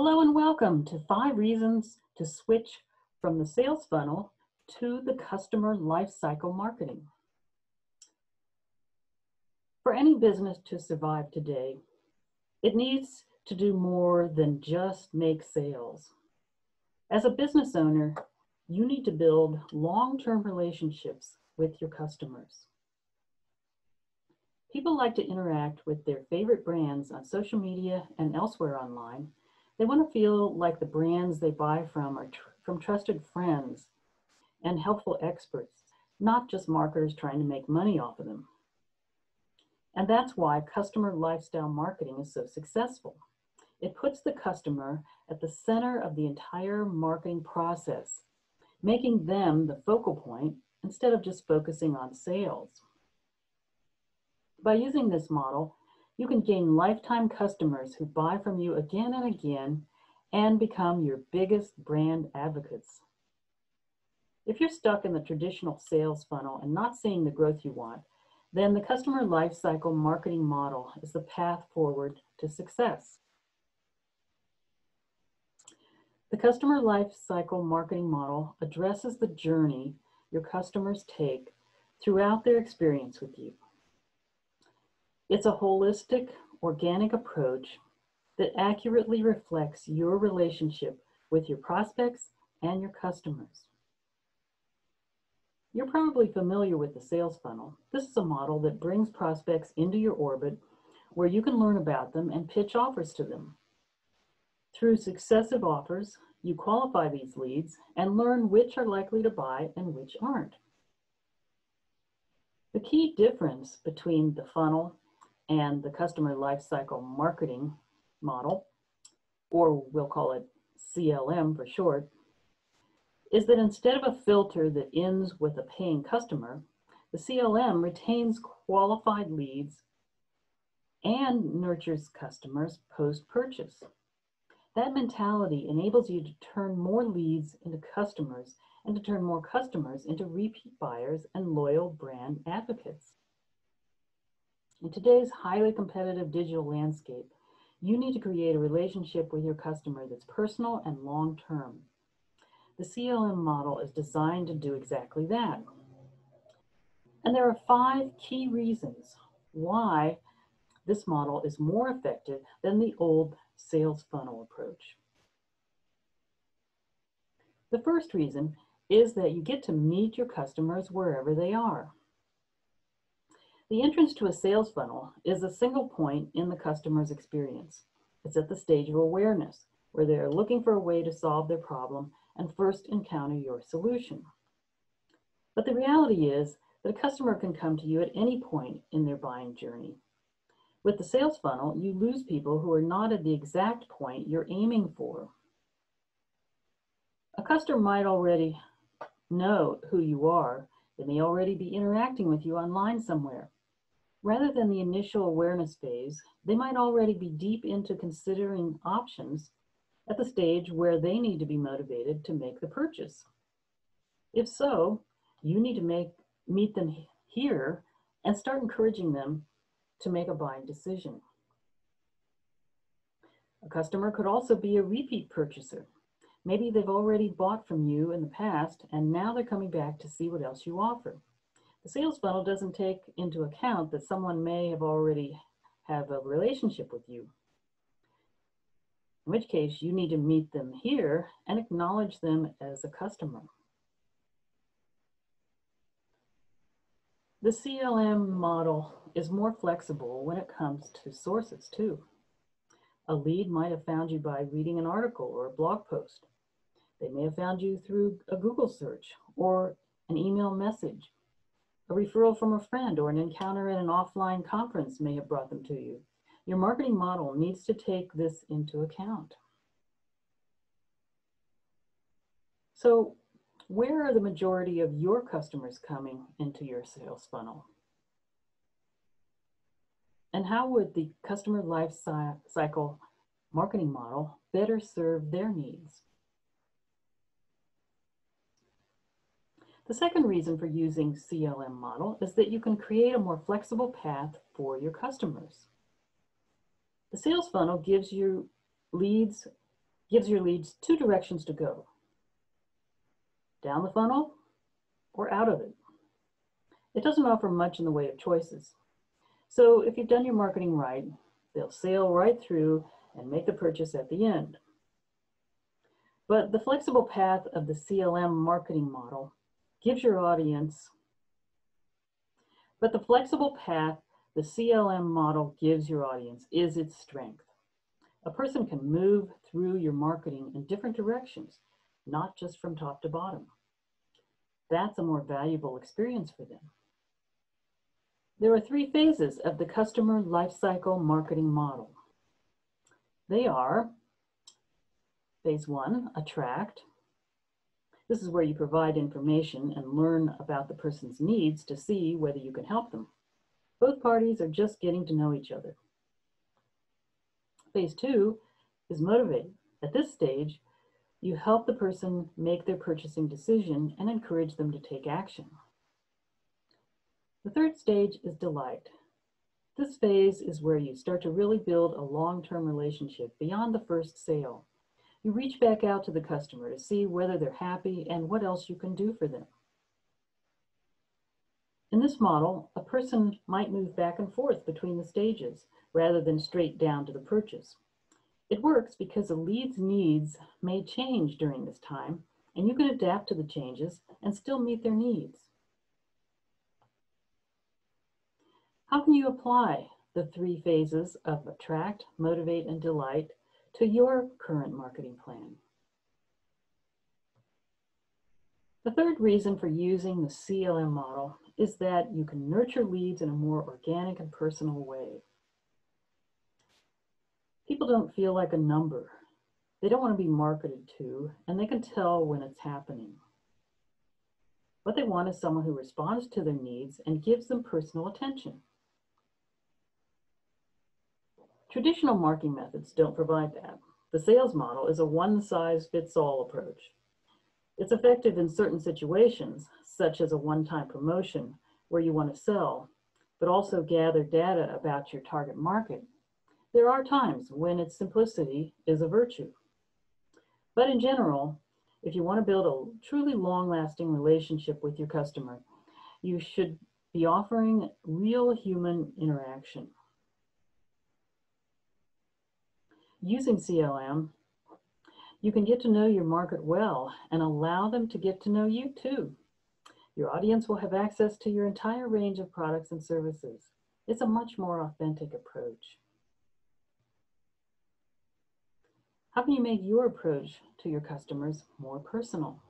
Hello and welcome to five reasons to switch from the sales funnel to the customer lifecycle marketing. For any business to survive today, it needs to do more than just make sales. As a business owner, you need to build long-term relationships with your customers. People like to interact with their favorite brands on social media and elsewhere online they want to feel like the brands they buy from are tr from trusted friends and helpful experts, not just marketers trying to make money off of them. And that's why customer lifecycle marketing is so successful. It puts the customer at the center of the entire marketing process, making them the focal point instead of just focusing on sales. By using this model, you can gain lifetime customers who buy from you again and again and become your biggest brand advocates. If you're stuck in the traditional sales funnel and not seeing the growth you want, then the customer lifecycle marketing model is the path forward to success. The customer lifecycle marketing model addresses the journey your customers take throughout their experience with you. It's a holistic, organic approach that accurately reflects your relationship with your prospects and your customers. You're probably familiar with the sales funnel. This is a model that brings prospects into your orbit where you can learn about them and pitch offers to them. Through successive offers, you qualify these leads and learn which are likely to buy and which aren't. The key difference between the funnel and the customer lifecycle marketing model, or we'll call it CLM for short, is that instead of a filter that ends with a paying customer, the CLM retains qualified leads and nurtures customers post-purchase. That mentality enables you to turn more leads into customers and to turn more customers into repeat buyers and loyal brand advocates. In today's highly competitive digital landscape, you need to create a relationship with your customer that's personal and long-term. The CLM model is designed to do exactly that. And there are five key reasons why this model is more effective than the old sales funnel approach. The first reason is that you get to meet your customers wherever they are. The entrance to a sales funnel is a single point in the customer's experience. It's at the stage of awareness, where they are looking for a way to solve their problem and first encounter your solution. But the reality is that a customer can come to you at any point in their buying journey. With the sales funnel, you lose people who are not at the exact point you're aiming for. A customer might already know who you are. They may already be interacting with you online somewhere. Rather than the initial awareness phase, they might already be deep into considering options at the stage where they need to be motivated to make the purchase. If so, you need to make, meet them here and start encouraging them to make a buying decision. A customer could also be a repeat purchaser. Maybe they've already bought from you in the past and now they're coming back to see what else you offer. The sales funnel doesn't take into account that someone may have already have a relationship with you. In which case you need to meet them here and acknowledge them as a customer. The CLM model is more flexible when it comes to sources too. A lead might have found you by reading an article or a blog post. They may have found you through a Google search or an email message a referral from a friend or an encounter at an offline conference may have brought them to you. Your marketing model needs to take this into account. So where are the majority of your customers coming into your sales funnel? And how would the customer life cycle marketing model better serve their needs? The second reason for using CLM model is that you can create a more flexible path for your customers. The sales funnel gives you leads gives your leads two directions to go. Down the funnel or out of it. It doesn't offer much in the way of choices. So if you've done your marketing right, they'll sail right through and make the purchase at the end. But the flexible path of the CLM marketing model gives your audience, but the flexible path the CLM model gives your audience is its strength. A person can move through your marketing in different directions, not just from top to bottom. That's a more valuable experience for them. There are three phases of the customer lifecycle marketing model. They are phase one, attract. This is where you provide information and learn about the person's needs to see whether you can help them. Both parties are just getting to know each other. Phase two is motivate. At this stage, you help the person make their purchasing decision and encourage them to take action. The third stage is delight. This phase is where you start to really build a long-term relationship beyond the first sale. You reach back out to the customer to see whether they're happy and what else you can do for them. In this model, a person might move back and forth between the stages rather than straight down to the purchase. It works because a lead's needs may change during this time, and you can adapt to the changes and still meet their needs. How can you apply the three phases of attract, motivate, and delight to your current marketing plan? The third reason for using the CLM model is that you can nurture leads in a more organic and personal way. People don't feel like a number. They don't want to be marketed to, and they can tell when it's happening. What they want is someone who responds to their needs and gives them personal attention. Traditional marketing methods don't provide that. The sales model is a one-size-fits-all approach. It's effective in certain situations, such as a one-time promotion where you want to sell, but also gather data about your target market. There are times when its simplicity is a virtue. But in general, if you want to build a truly long-lasting relationship with your customer, you should be offering real human interaction. Using CLM, you can get to know your market well and allow them to get to know you too. Your audience will have access to your entire range of products and services. It's a much more authentic approach. How can you make your approach to your customers more personal?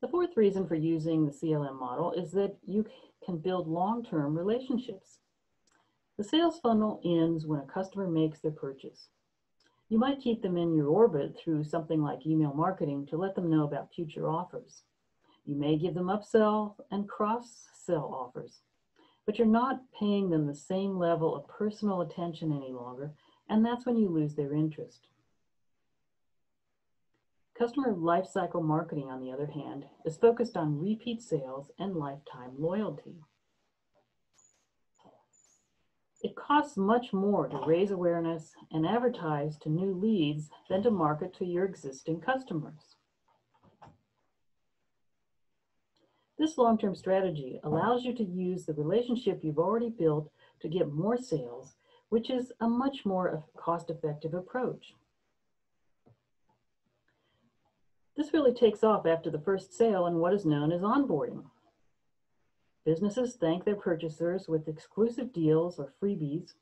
The fourth reason for using the CLM model is that you can build long-term relationships. The sales funnel ends when a customer makes their purchase. You might keep them in your orbit through something like email marketing to let them know about future offers. You may give them upsell and cross-sell offers, but you're not paying them the same level of personal attention any longer, and that's when you lose their interest. Customer lifecycle marketing, on the other hand, is focused on repeat sales and lifetime loyalty. It costs much more to raise awareness and advertise to new leads than to market to your existing customers. This long-term strategy allows you to use the relationship you've already built to get more sales, which is a much more cost-effective approach. This really takes off after the first sale and what is known as onboarding. Businesses thank their purchasers with exclusive deals or freebies.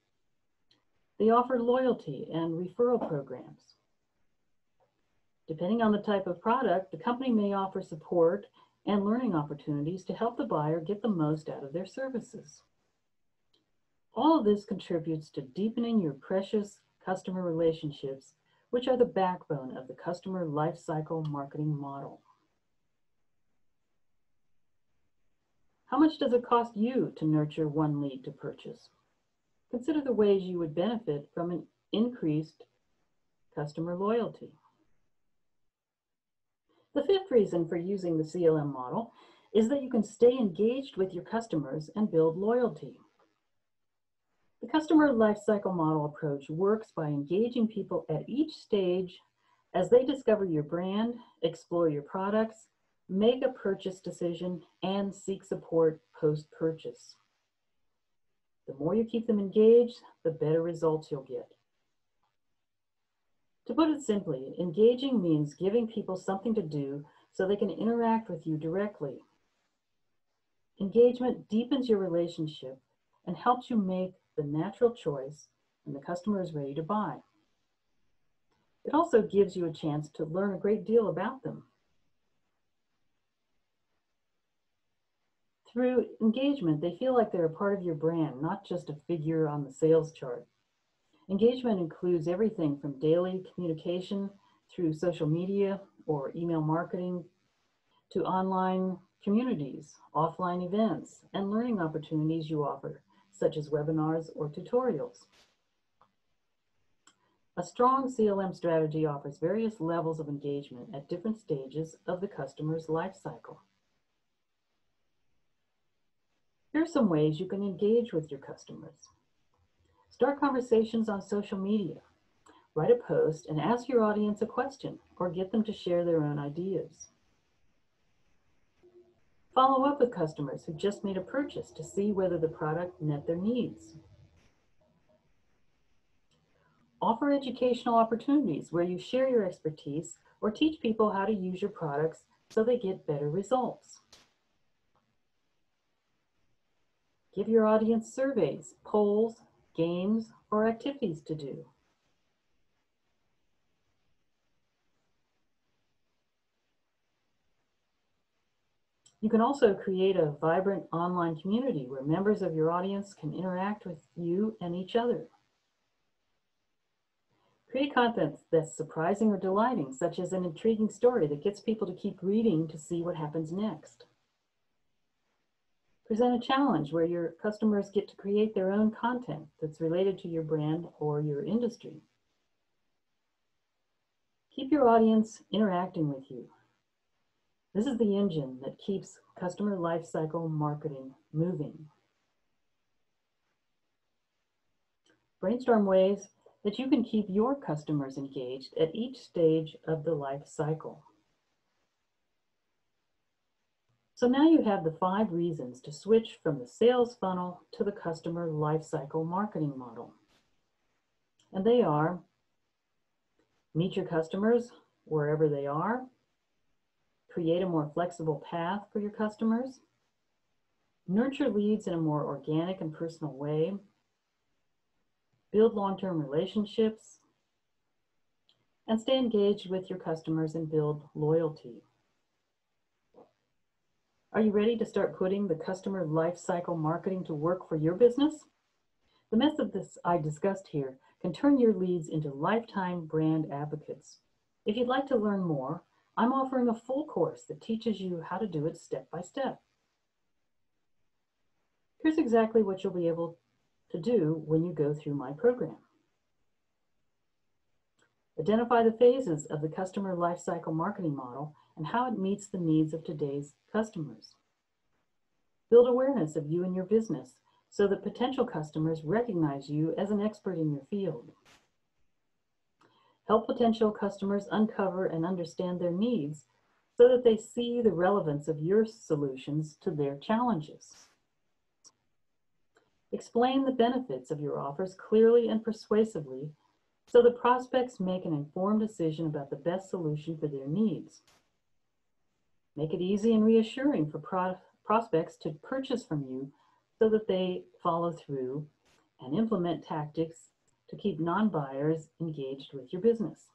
They offer loyalty and referral programs. Depending on the type of product, the company may offer support and learning opportunities to help the buyer get the most out of their services. All of this contributes to deepening your precious customer relationships, which are the backbone of the customer lifecycle marketing model. How much does it cost you to nurture one lead to purchase? Consider the ways you would benefit from an increased customer loyalty. The fifth reason for using the CLM model is that you can stay engaged with your customers and build loyalty. The customer lifecycle model approach works by engaging people at each stage as they discover your brand, explore your products, make a purchase decision, and seek support post-purchase. The more you keep them engaged, the better results you'll get. To put it simply, engaging means giving people something to do so they can interact with you directly. Engagement deepens your relationship and helps you make the natural choice when the customer is ready to buy. It also gives you a chance to learn a great deal about them. Through engagement, they feel like they're a part of your brand, not just a figure on the sales chart. Engagement includes everything from daily communication through social media or email marketing to online communities, offline events, and learning opportunities you offer, such as webinars or tutorials. A strong CLM strategy offers various levels of engagement at different stages of the customer's life cycle. Here are some ways you can engage with your customers. Start conversations on social media. Write a post and ask your audience a question or get them to share their own ideas. Follow up with customers who just made a purchase to see whether the product met their needs. Offer educational opportunities where you share your expertise or teach people how to use your products so they get better results. Give your audience surveys, polls, games, or activities to do. You can also create a vibrant online community where members of your audience can interact with you and each other. Create content that's surprising or delighting, such as an intriguing story that gets people to keep reading to see what happens next. Present a challenge where your customers get to create their own content that's related to your brand or your industry. Keep your audience interacting with you. This is the engine that keeps customer lifecycle marketing moving. Brainstorm ways that you can keep your customers engaged at each stage of the life cycle. So now you have the five reasons to switch from the sales funnel to the customer lifecycle marketing model. And they are meet your customers wherever they are, create a more flexible path for your customers, nurture leads in a more organic and personal way, build long-term relationships, and stay engaged with your customers and build loyalty. Are you ready to start putting the customer lifecycle marketing to work for your business? The methods I discussed here can turn your leads into lifetime brand advocates. If you'd like to learn more, I'm offering a full course that teaches you how to do it step by step. Here's exactly what you'll be able to do when you go through my program. Identify the phases of the customer lifecycle marketing model and how it meets the needs of today's customers. Build awareness of you and your business so that potential customers recognize you as an expert in your field. Help potential customers uncover and understand their needs so that they see the relevance of your solutions to their challenges. Explain the benefits of your offers clearly and persuasively so the prospects make an informed decision about the best solution for their needs. Make it easy and reassuring for pro prospects to purchase from you so that they follow through and implement tactics to keep non-buyers engaged with your business.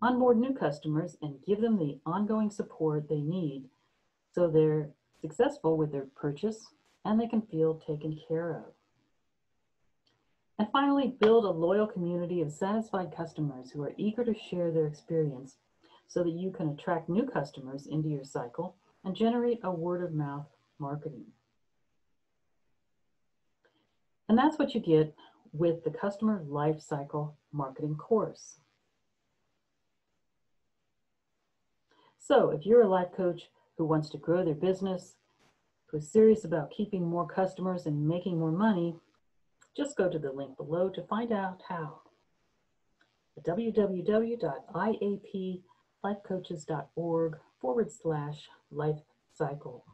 Onboard new customers and give them the ongoing support they need so they're successful with their purchase and they can feel taken care of. And finally, build a loyal community of satisfied customers who are eager to share their experience so that you can attract new customers into your cycle and generate a word of mouth marketing. And that's what you get with the Customer Life Cycle Marketing course. So if you're a life coach who wants to grow their business, who's serious about keeping more customers and making more money, just go to the link below to find out how. At www.iaplifecoaches.org forward slash life cycle.